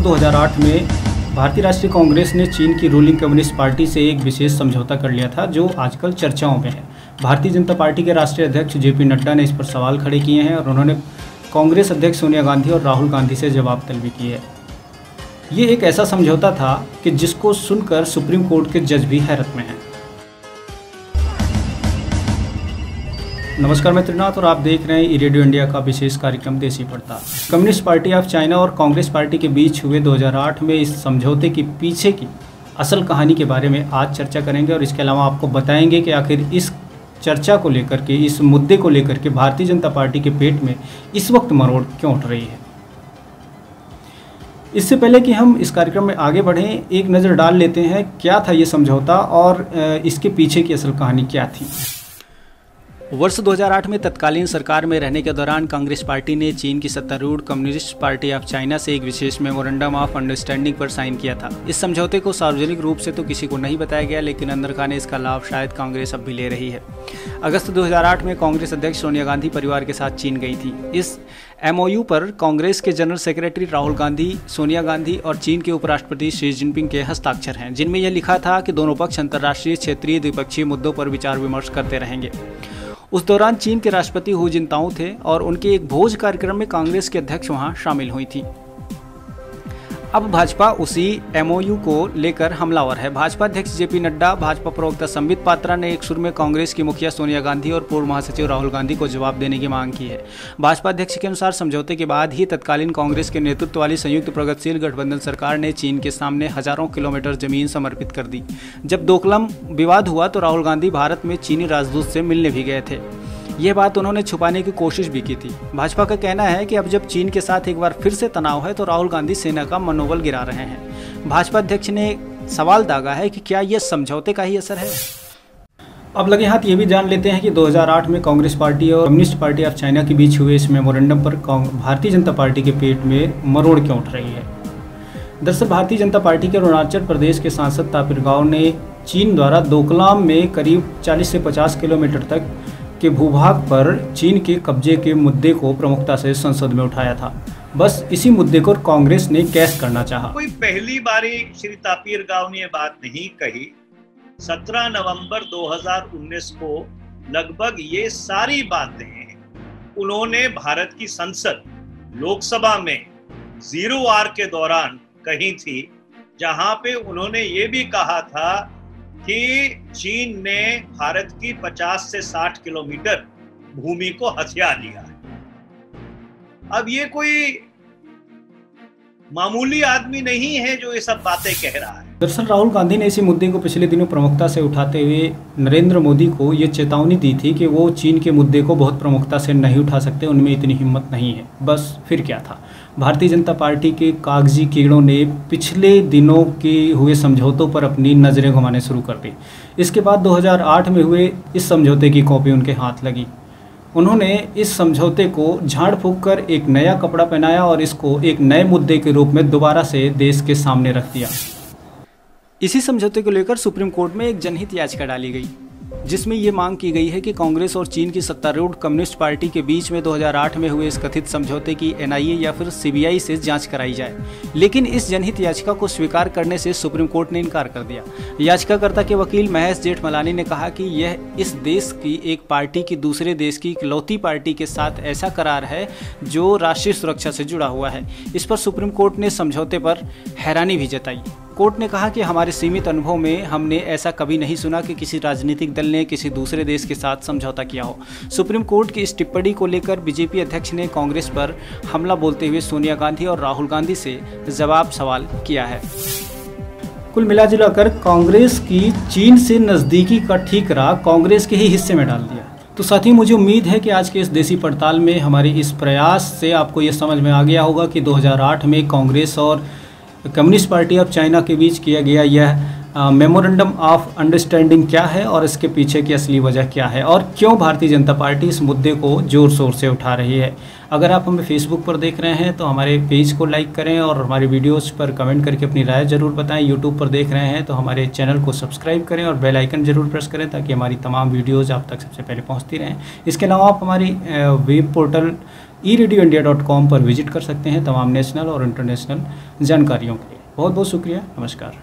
2008 में भारतीय राष्ट्रीय कांग्रेस ने चीन की रूलिंग कम्युनिस्ट पार्टी से एक विशेष समझौता कर लिया था, जो आजकल चर्चाओं में है। भारतीय जनता पार्टी के राष्ट्रीय अध्यक्ष जेपी नड्डा ने इस पर सवाल खड़े किए हैं और उन्होंने कांग्रेस अध्यक्ष सोनिया गांधी और राहुल गांधी से जवाब तलबी की है। ये एक ऐसा समझौता था कि जिसको सुनकर सुप्रीम कोर्ट के जज भी हैरत में हैं। नमस्कार मैं त्रिनाथ और आप देख रहे हैं रेडियो इंडिया का विशेष कार्यक्रम देसी पड़ता। कम्युनिस्ट पार्टी ऑफ़ चाइना और कांग्रेस पार्टी के बीच हुए 2008 में इस समझौते के पीछे की असल कहानी के बारे में आज चर्चा करेंगे, और इसके अलावा आपको बताएँगे कि आखिर इस चर्चा को लेकर के, इस मुद्दे को लेकर के भारतीय जनता पार्टी के पेट में इस वक्त मरोड़ क्यों उठ रही है? इससे पहले कि हम इस कार्यक्रम में आगे बढ़ें, एक नज़र डाल लेते हैं, क्या था ये समझौता और इसके पीछे की असल कहानी क्या थी? वर्ष 2008 में तत्कालीन सरकार में रहने के दौरान कांग्रेस पार्टी ने चीन की सत्तारूढ़ कम्युनिस्ट पार्टी ऑफ़ चाइना से एक विशेष मेमोरेंडम ऑफ़ अंडरस्टैंडिंग पर साइन किया था। इस समझौते को सार्वजनिक रूप से तो किसी को नहीं बताया गया, लेकिन अंदर खाने इसका लाभ शायद कांग्रेस अब भी ले रही है। अगस्त 2008 में कांग्रेस अध्यक्ष सोनिया गांधी परिवार के साथ चीन गई थी। इस एमओयू पर कांग्रेस के जनरल सेक्रेटरी राहुल गांधी, सोनिया गांधी और चीन के उपराष्ट्रपति शी जिनपिंग के हस्ताक्षर हैं, जिनमें यह लिखा था कि दोनों पक्ष अंतर्राष्ट्रीय क्षेत्रीय द्विपक्षीय मुद्दों पर विचार विमर्श करते रहेंगे। उस दौरान चीन के राष्ट्रपति हु जिनताओ थे और उनके एक भोज कार्यक्रम में कांग्रेस के अध्यक्ष वहाँ शामिल हुई थी। अब भाजपा उसी एमओयू को लेकर हमलावर है। भाजपा अध्यक्ष जेपी नड्डा, भाजपा प्रवक्ता संबित पात्रा ने एक सुर में कांग्रेस की मुखिया सोनिया गांधी और पूर्व महासचिव राहुल गांधी को जवाब देने की मांग की है। भाजपा अध्यक्ष के अनुसार समझौते के बाद ही तत्कालीन कांग्रेस के नेतृत्व वाली संयुक्त प्रगतिशील गठबंधन सरकार ने चीन के सामने हज़ारों किलोमीटर ज़मीन समर्पित कर दी। जब दोकलम विवाद हुआ तो राहुल गांधी भारत में चीनी राजदूत से मिलने भी गए थे। ये बात उन्होंने छुपाने की कोशिश भी की थी। भाजपा का कहना है कि अब जब चीन के साथ एक बार फिर से तनाव है तो राहुल गांधी सेना का मनोबल गिरा रहे हैं। भाजपा अध्यक्ष ने सवाल दागा है कि क्या यह समझौते का ही असर है? अब लगे हाथ ये भी जान लेते हैं कि 2008 में कांग्रेस पार्टी और कम्युनिस्ट पार्टी ऑफ़ चाइना के बीच हुए इस मेमोरेंडम पर भारतीय जनता पार्टी के पेट में मरोड़ क्यों उठ रही है? दरअसल भारतीय जनता पार्टी के अरुणाचल प्रदेश के सांसद तापिर गाँव ने चीन द्वारा दोकलाम में करीब 40 से 50 किलोमीटर तक के भूभाग पर चीन के कब्जे के मुद्दे को प्रमुखता से संसद में उठाया था। बस इसी मुद्दे को कांग्रेस ने कैश करना चाहा। कोई पहली बारी श्री तापीर गाँव ने बात नहीं कही। 17 नवंबर 2019 को लगभग ये सारी बातें उन्होंने भारत की संसद लोकसभा में ज़ीरो आर के दौरान कही थी, जहाँ पे उन्होंने ये भी कहा था कि चीन ने भारत की 50 से 60 किलोमीटर भूमि को हथिया लिया है। अब ये कोई मामूली आदमी नहीं है जो ये सब बातें कह रहा है। दरअसल राहुल गांधी ने इसी मुद्दे को पिछले दिनों प्रमुखता से उठाते हुए नरेंद्र मोदी को ये चेतावनी दी थी कि वो चीन के मुद्दे को बहुत प्रमुखता से नहीं उठा सकते, उनमें इतनी हिम्मत नहीं है। बस फिर क्या था? भारतीय जनता पार्टी के कागज़ी कीड़ों ने पिछले दिनों के हुए समझौतों पर अपनी नज़रें घुमाने शुरू कर दी। इसके बाद 2008 में हुए इस समझौते की कॉपी उनके हाथ लगी। उन्होंने इस समझौते को झाड़ फूक कर एक नया कपड़ा पहनाया और इसको एक नए मुद्दे के रूप में दोबारा से देश के सामने रख दिया। इसी समझौते को लेकर सुप्रीम कोर्ट में एक जनहित याचिका डाली गई। जिसमें ये मांग की गई है कि कांग्रेस और चीन की सत्तारूढ़ कम्युनिस्ट पार्टी के बीच में 2008 में हुए इस कथित समझौते की एनआईए या फिर सीबीआई से जाँच कराई जाए। लेकिन इस जनहित याचिका को स्वीकार करने से सुप्रीम कोर्ट ने इनकार कर दिया। याचिकाकर्ता के वकील महेश जेठमलानी ने कहा कि यह इस देश की एक पार्टी की दूसरे देश की इकलौती पार्टी के साथ ऐसा करार है जो राष्ट्रीय सुरक्षा से जुड़ा हुआ है। इस पर सुप्रीम कोर्ट ने समझौते पर हैरानी भी जताई। कोर्ट ने कहा कि हमारे सीमित अनुभव में हमने ऐसा कभी नहीं सुना कि किसी राजनीतिक दल ने किसी दूसरे देश के साथ समझौता किया हो। सुप्रीम कोर्ट की इस टिप्पणी को लेकर बीजेपी अध्यक्ष ने कांग्रेस पर हमला बोलते हुए सोनिया गांधी और राहुल गांधी से जवाब सवाल किया है। कुल मिलाजुलाकर कांग्रेस की चीन से नज़दीकी का ठीकरा कांग्रेस के ही हिस्से में डाल दिया। तो साथ ही मुझे उम्मीद है कि आज के इस देसी पड़ताल में हमारे इस प्रयास से आपको ये समझ में आ गया होगा कि 2008 में कांग्रेस और कम्युनिस्ट पार्टी ऑफ़ चाइना के बीच किया गया यह मेमोरेंडम ऑफ़ अंडरस्टैंडिंग क्या है और इसके पीछे की असली वजह क्या है? और क्यों भारतीय जनता पार्टी इस मुद्दे को ज़ोर शोर से उठा रही है? अगर आप हमें फेसबुक पर देख रहे हैं तो हमारे पेज को लाइक करें और हमारे वीडियोस पर कमेंट करके अपनी राय ज़रूर बताएँ। यूट्यूब पर देख रहे हैं तो हमारे चैनल को सब्सक्राइब करें और बेल आइकन ज़रूर प्रेस करें ताकि हमारी तमाम वीडियोज़ आप तक सबसे पहले पहुँचती रहें। इसके अलावा आप हमारी web portal e radio India dot com पर विज़िट कर सकते हैं तमाम नेशनल और इंटरनेशनल जानकारियों के लिए। बहुत बहुत शुक्रिया, नमस्कार।